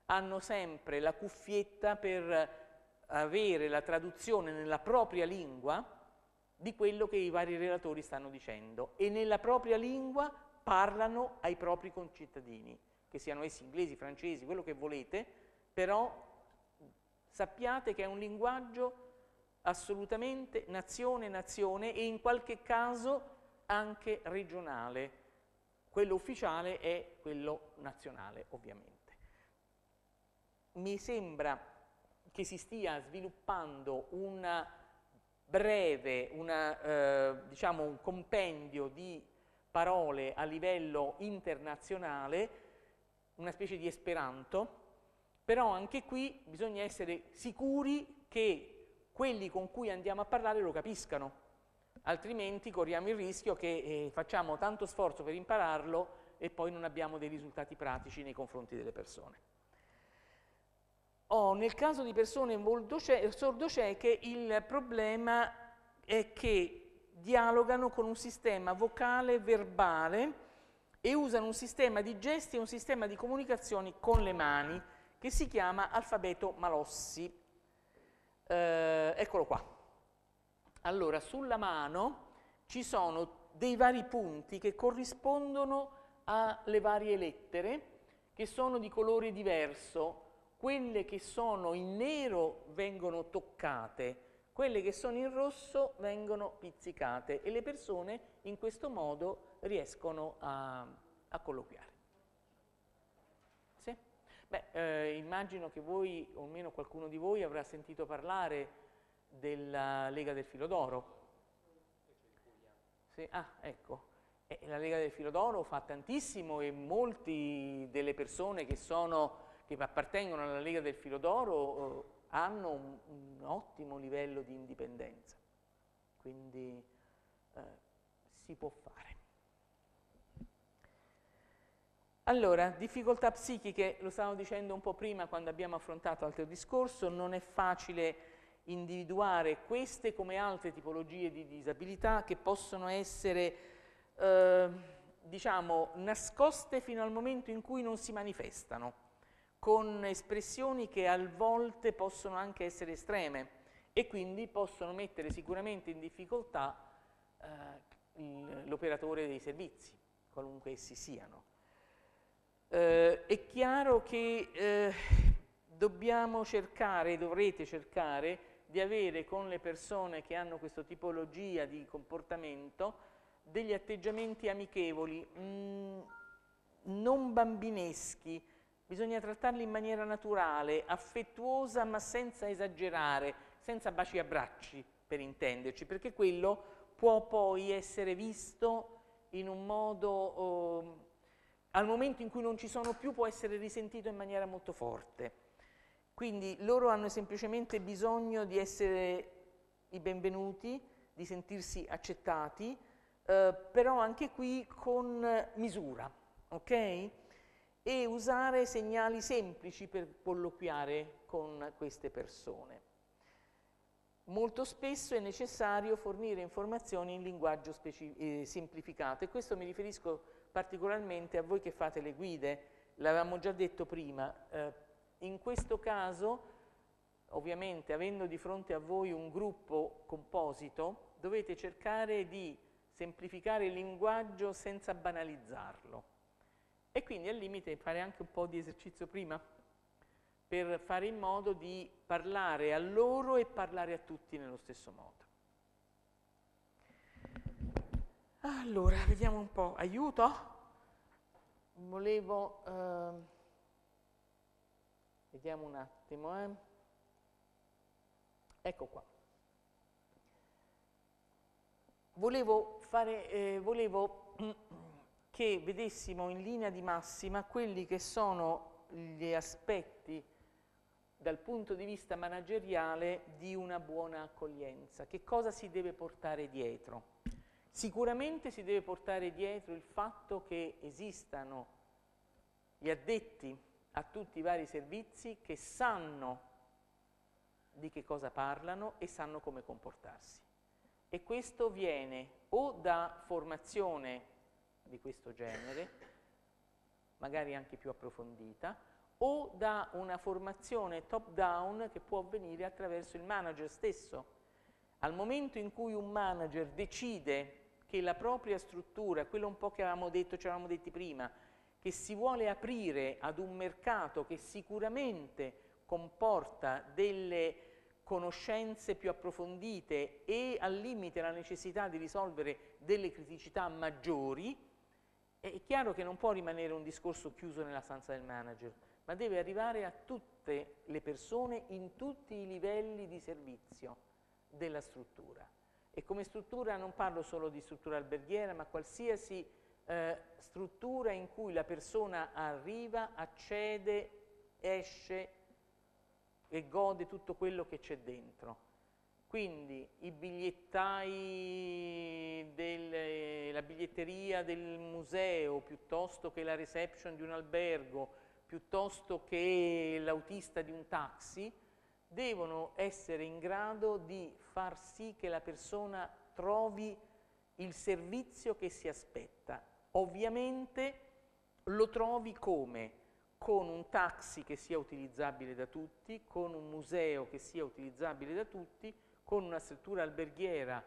hanno sempre la cuffietta per avere la traduzione nella propria lingua di quello che i vari relatori stanno dicendo e nella propria lingua parlano ai propri concittadini, che siano essi inglesi, francesi, quello che volete, però sappiate che è un linguaggio assolutamente nazione-nazione e in qualche caso anche regionale. Quello ufficiale è quello nazionale, ovviamente. Mi sembra che si stia sviluppando una breve, una, eh, diciamo un compendio di parole a livello internazionale, una specie di esperanto, però anche qui bisogna essere sicuri che quelli con cui andiamo a parlare lo capiscano, altrimenti corriamo il rischio che eh, facciamo tanto sforzo per impararlo e poi non abbiamo dei risultati pratici nei confronti delle persone. Oh, nel caso di persone sordocieche il problema è che dialogano con un sistema vocale verbale e usano un sistema di gesti e un sistema di comunicazioni con le mani che si chiama alfabeto Malossi. Eh, eccolo qua. Allora, sulla mano ci sono dei vari punti che corrispondono alle varie lettere che sono di colore diverso quelle che sono in nero vengono toccate, quelle che sono in rosso vengono pizzicate e le persone in questo modo riescono a, a colloquiare. Sì? Beh, eh, immagino che voi, o almeno qualcuno di voi, avrà sentito parlare della Lega del Filo d'Oro. Sì? Ah, ecco. Eh, la Lega del Filo d'Oro fa tantissimo e molti delle persone che sono che appartengono alla Lega del Filo d'Oro eh, hanno un, un, ottimo livello di indipendenza, quindi eh, si può fare. Allora, difficoltà psichiche, lo stavo dicendo un po' prima quando abbiamo affrontato altro discorso, non è facile individuare queste come altre tipologie di disabilità che possono essere, eh, diciamo, nascoste fino al momento in cui non si manifestano con espressioni che a volte possono anche essere estreme e quindi possono mettere sicuramente in difficoltà eh, l'operatore dei servizi, qualunque essi siano. Eh, è chiaro che eh, dobbiamo cercare, dovrete cercare di avere con le persone che hanno questa tipologia di comportamento degli atteggiamenti amichevoli, mh, mm, non bambineschi, bisogna trattarli in maniera naturale, affettuosa ma senza esagerare, senza baci e abbracci per intenderci, perché quello può poi essere visto in un modo, eh, al momento in cui non ci sono più, può essere risentito in maniera molto forte. Quindi loro hanno semplicemente bisogno di essere i benvenuti, di sentirsi accettati, eh, però anche qui con misura, ok? E usare segnali semplici per colloquiare con queste persone. Molto spesso è necessario fornire informazioni in linguaggio eh, semplificato e questo mi riferisco particolarmente a voi che fate le guide, l'avevamo già detto prima, eh, in questo caso ovviamente avendo di fronte a voi un gruppo composito dovete cercare di semplificare il linguaggio senza banalizzarlo e quindi al limite fare anche un po' di esercizio prima per fare in modo di parlare a loro e parlare a tutti nello stesso modo. Allora, vediamo un po', aiuto? Volevo, eh, vediamo un attimo, eh. ecco qua. Volevo fare, eh, volevo che vedessimo in linea di massima quelli che sono gli aspetti dal punto di vista manageriale di una buona accoglienza. Che cosa si deve portare dietro? Sicuramente si deve portare dietro il fatto che esistano gli addetti a tutti i vari servizi che sanno di che cosa parlano e sanno come comportarsi. E questo viene o da formazione di questo genere, magari anche più approfondita, o da una formazione top down che può avvenire attraverso il manager stesso. Al momento in cui un manager decide che la propria struttura, quello un po' che avevamo detto, ci avevamo detti prima, che si vuole aprire ad un mercato che sicuramente comporta delle conoscenze più approfondite e al limite la necessità di risolvere delle criticità maggiori, è chiaro che non può rimanere un discorso chiuso nella stanza del manager, ma deve arrivare a tutte le persone in tutti i livelli di servizio della struttura. E come struttura non parlo solo di struttura alberghiera, ma qualsiasi eh, struttura in cui la persona arriva, accede, esce e gode tutto quello che c'è dentro. Quindi i bigliettai, del, la biglietteria del museo, piuttosto che la reception di un albergo, piuttosto che l'autista di un taxi, devono essere in grado di far sì che la persona trovi il servizio che si aspetta. Ovviamente lo trovi come? Con un taxi che sia utilizzabile da tutti, con un museo che sia utilizzabile da tutti, con una struttura alberghiera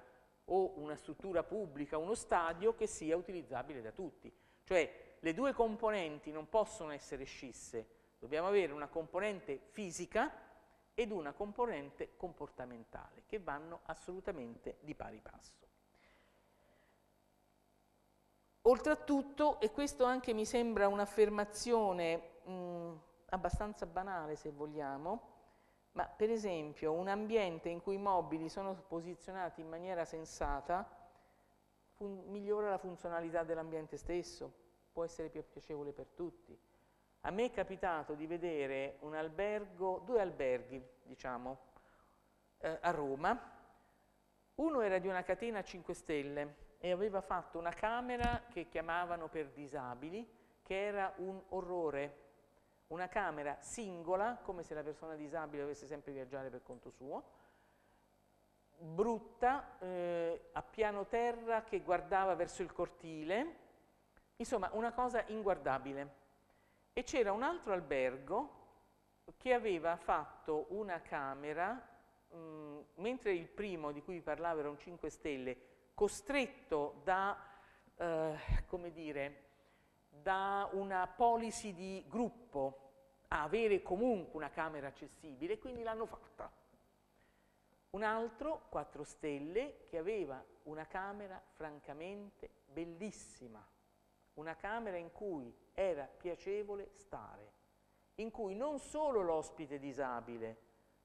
o una struttura pubblica, uno stadio che sia utilizzabile da tutti. Cioè le due componenti non possono essere scisse, dobbiamo avere una componente fisica ed una componente comportamentale che vanno assolutamente di pari passo. Oltretutto, e questo anche mi sembra un'affermazione abbastanza banale se vogliamo, ma per esempio un ambiente in cui i mobili sono posizionati in maniera sensata migliora la funzionalità dell'ambiente stesso, può essere più piacevole per tutti. A me è capitato di vedere un albergo, due alberghi, diciamo, eh, a Roma. Uno era di una catena 5 stelle e aveva fatto una camera che chiamavano per disabili, che era un orrore, una camera singola, come se la persona disabile dovesse sempre viaggiare per conto suo, brutta, eh, a piano terra che guardava verso il cortile, Insomma, una cosa inguardabile. E c'era un altro albergo che aveva fatto una camera, mh, mentre il primo di cui vi parlavo era un 5 stelle, costretto da, eh, come dire, da una policy di gruppo a avere comunque una camera accessibile, quindi l'hanno fatta. Un altro, 4 stelle, che aveva una camera francamente bellissima, una camera in cui era piacevole stare, in cui non solo l'ospite disabile,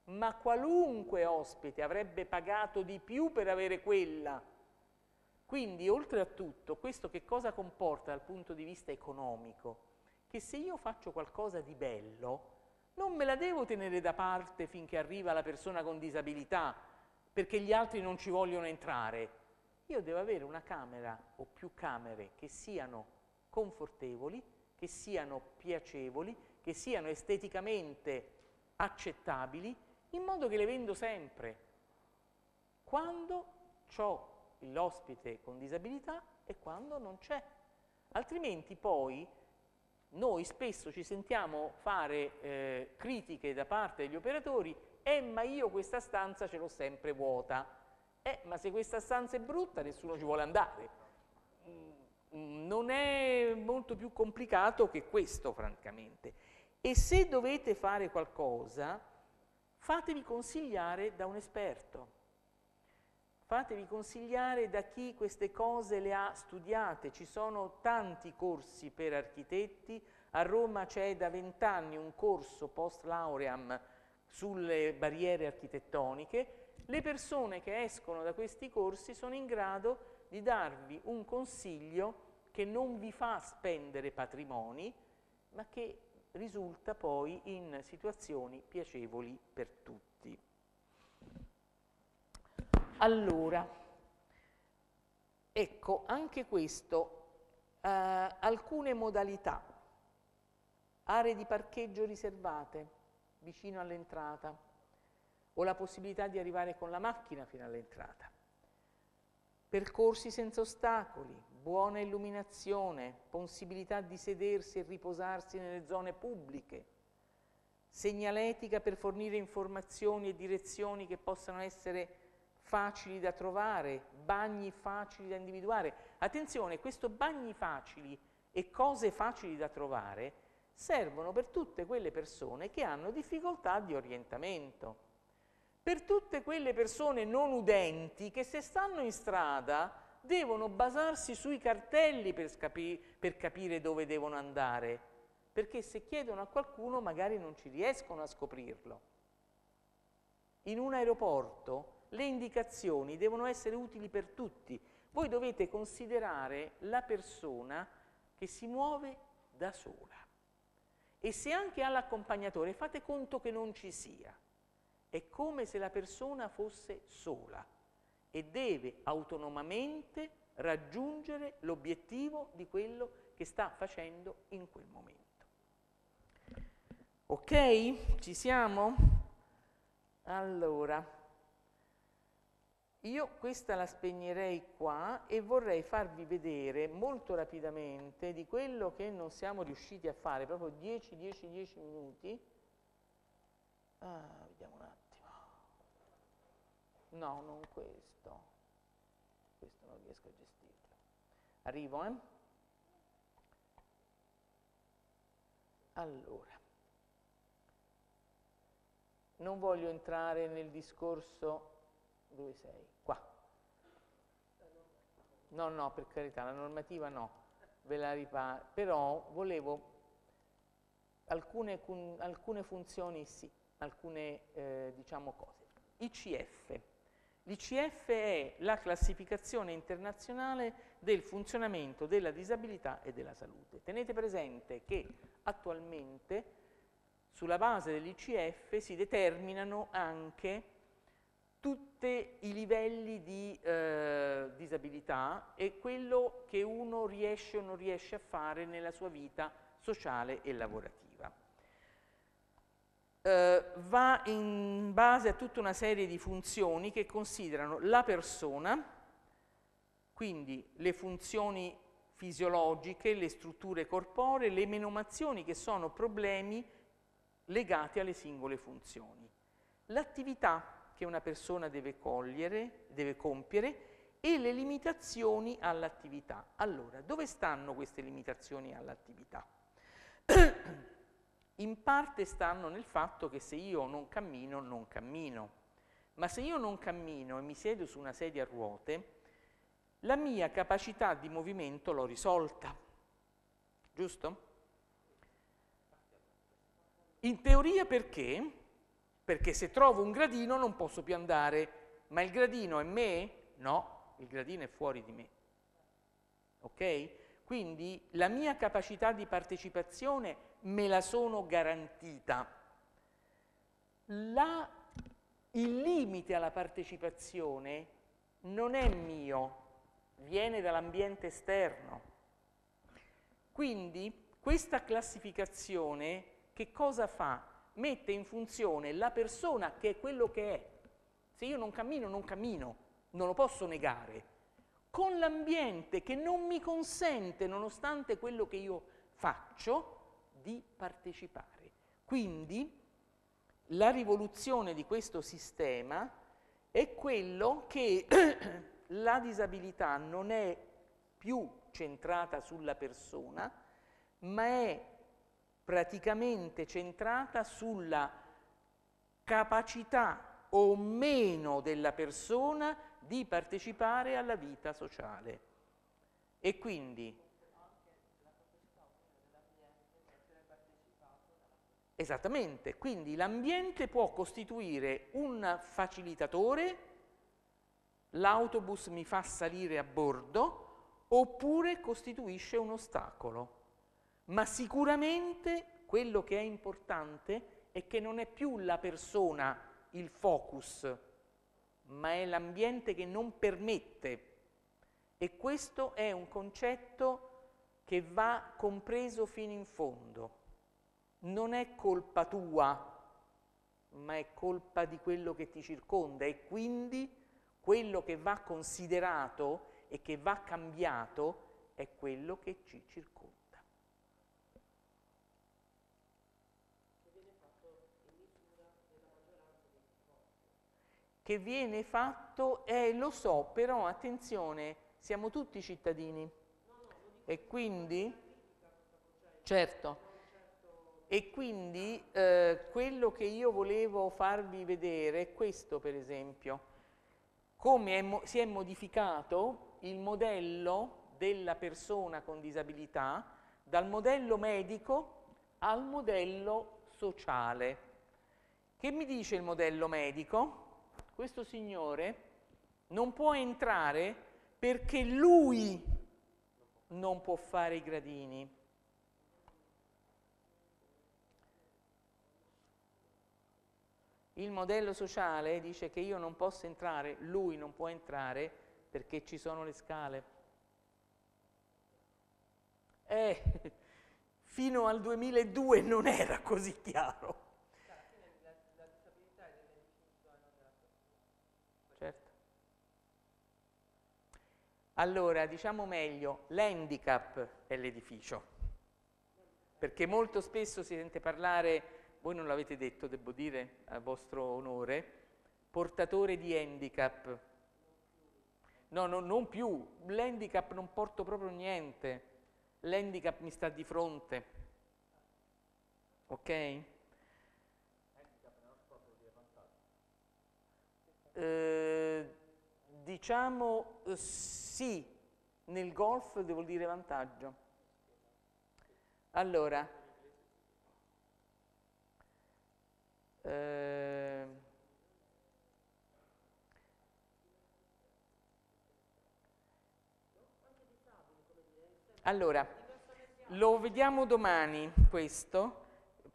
ma qualunque ospite avrebbe pagato di più per avere quella. Quindi, oltre a tutto, questo che cosa comporta dal punto di vista economico? Che se io faccio qualcosa di bello, non me la devo tenere da parte finché arriva la persona con disabilità, perché gli altri non ci vogliono entrare. Io devo avere una camera o più camere che siano confortevoli, che siano piacevoli, che siano esteticamente accettabili, in modo che le vendo sempre, quando ho l'ospite con disabilità e quando non c'è. Altrimenti poi noi spesso ci sentiamo fare eh, critiche da parte degli operatori, eh ma io questa stanza ce l'ho sempre vuota, eh ma se questa stanza è brutta nessuno ci vuole andare. Mm, non è molto più complicato che questo, francamente. E se dovete fare qualcosa, fatevi consigliare da un esperto. Fatevi consigliare da chi queste cose le ha studiate. Ci sono tanti corsi per architetti. A Roma c'è da vent'anni un corso post lauream sulle barriere architettoniche. Le persone che escono da questi corsi sono in grado di darvi un consiglio che non vi fa spendere patrimoni, ma che risulta poi in situazioni piacevoli per tutti. Allora, ecco, anche questo, eh, alcune modalità, aree di parcheggio riservate vicino all'entrata o la possibilità di arrivare con la macchina fino all'entrata. Percorsi senza ostacoli, buona illuminazione, possibilità di sedersi e riposarsi nelle zone pubbliche, segnaletica per fornire informazioni e direzioni che possano essere facili da trovare, bagni facili da individuare. Attenzione, questo bagni facili e cose facili da trovare servono per tutte quelle persone che hanno difficoltà di orientamento, per tutte quelle persone non udenti che se stanno in strada devono basarsi sui cartelli per, scapi- per capire dove devono andare, perché se chiedono a qualcuno magari non ci riescono a scoprirlo. In un aeroporto le indicazioni devono essere utili per tutti. Voi dovete considerare la persona che si muove da sola. E se anche ha l'accompagnatore, fate conto che non ci sia. È come se la persona fosse sola e deve autonomamente raggiungere l'obiettivo di quello che sta facendo in quel momento. Ok? Ci siamo? Allora. Io questa la spegnerei qua e vorrei farvi vedere molto rapidamente di quello che non siamo riusciti a fare, proprio 10-10-10 minuti. Ah, vediamo un attimo. No, non questo. Questo non riesco a gestirlo. Arrivo, eh? Allora, non voglio entrare nel discorso dove sei? Qua. No, no, per carità, la normativa no, ve la riparo, però volevo alcune, alcune funzioni sì, alcune eh, diciamo cose. ICF. L'ICF è la classificazione internazionale del funzionamento della disabilità e della salute. Tenete presente che attualmente sulla base dell'ICF si determinano anche tutti i livelli di eh, disabilità e quello che uno riesce o non riesce a fare nella sua vita sociale e lavorativa. Eh, va in base a tutta una serie di funzioni che considerano la persona, quindi le funzioni fisiologiche, le strutture corporee, le menomazioni che sono problemi legati alle singole funzioni. L'attività che una persona deve cogliere, deve compiere e le limitazioni all'attività. Allora, dove stanno queste limitazioni all'attività? In parte stanno nel fatto che se io non cammino, non cammino. Ma se io non cammino e mi siedo su una sedia a ruote, la mia capacità di movimento l'ho risolta. Giusto? In teoria perché? Perché se trovo un gradino non posso più andare, ma il gradino è me? No, il gradino è fuori di me. Ok? Quindi la mia capacità di partecipazione me la sono garantita. La, il limite alla partecipazione non è mio, viene dall'ambiente esterno. Quindi questa classificazione che cosa fa? Mette in funzione la persona che è quello che è. Se io non cammino, non cammino, non lo posso negare, con l'ambiente che non mi consente, nonostante quello che io faccio, di partecipare. Quindi la rivoluzione di questo sistema è quello che la disabilità non è più centrata sulla persona, ma è praticamente centrata sulla capacità o meno della persona di partecipare alla vita sociale. E quindi Esattamente, quindi l'ambiente può costituire un facilitatore, l'autobus mi fa salire a bordo, oppure costituisce un ostacolo ma sicuramente quello che è importante è che non è più la persona il focus, ma è l'ambiente che non permette. E questo è un concetto che va compreso fino in fondo. Non è colpa tua, ma è colpa di quello che ti circonda e quindi quello che va considerato e che va cambiato è quello che ci circonda. Che viene fatto, eh, lo so, però attenzione, siamo tutti cittadini. E quindi, certo, e quindi eh, quello che io volevo farvi vedere è questo, per esempio, come è si è modificato il modello della persona con disabilità dal modello medico al modello sociale. Che mi dice il modello medico? Questo signore non può entrare perché lui non può fare i gradini. Il modello sociale dice che io non posso entrare, lui non può entrare perché ci sono le scale. Eh, fino al 2002 non era così chiaro. Certo. Allora, diciamo meglio, l'handicap è l'edificio, perché molto spesso si sente parlare voi non l'avete detto, devo dire, a vostro onore, portatore di handicap. No, no non più, l'handicap non porto proprio niente, l'handicap mi sta di fronte. Ok? Eh, diciamo eh, sì, nel golf devo dire vantaggio. Allora, Eh, allora, lo vediamo domani questo,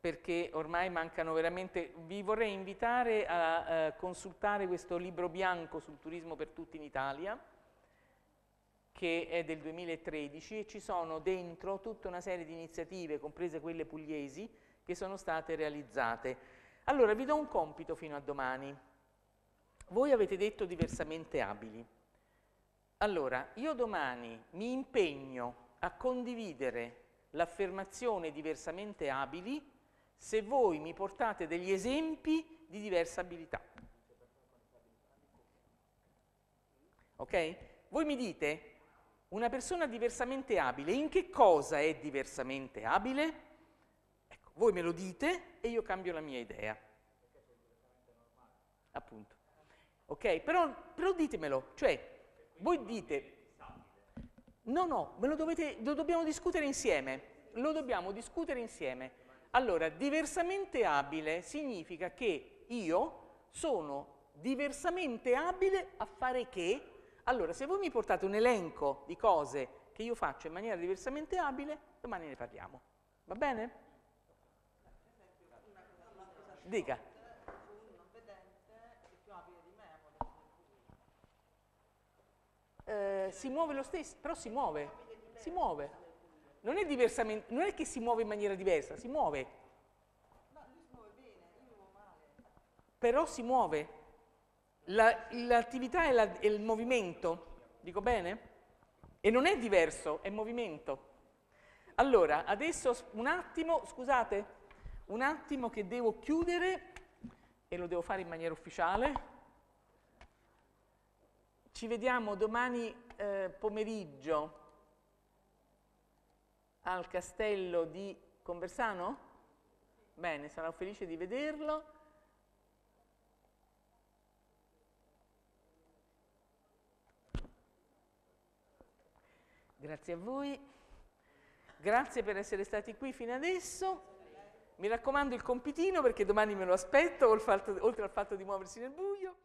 perché ormai mancano veramente... Vi vorrei invitare a, a consultare questo libro bianco sul turismo per tutti in Italia, che è del 2013 e ci sono dentro tutta una serie di iniziative, comprese quelle pugliesi, che sono state realizzate. Allora vi do un compito fino a domani. Voi avete detto diversamente abili. Allora, io domani mi impegno a condividere l'affermazione diversamente abili se voi mi portate degli esempi di diversa abilità. Ok? Voi mi dite, una persona diversamente abile, in che cosa è diversamente abile? voi me lo dite e io cambio la mia idea. Appunto. Ok? Però, però ditemelo, cioè, voi dite... No, no, lo, dovete, lo dobbiamo discutere insieme. Lo dobbiamo discutere insieme. Allora, diversamente abile significa che io sono diversamente abile a fare che? Allora, se voi mi portate un elenco di cose che io faccio in maniera diversamente abile, domani ne parliamo. Va bene? Dica. Eh, si muove lo stesso, però si muove, si muove. Non è, diversamente, non è che si muove in maniera diversa, si muove. Però si muove. l'attività è, la, è il movimento, dico bene? E non è diverso, è movimento. Allora, adesso un attimo, scusate, un attimo che devo chiudere e lo devo fare in maniera ufficiale. Ci vediamo domani eh, pomeriggio al castello di Conversano? Bene, sarò felice di vederlo. Grazie a voi, grazie per essere stati qui fino adesso. Mi raccomando il compitino perché domani me lo aspetto, oltre al fatto di muoversi nel buio.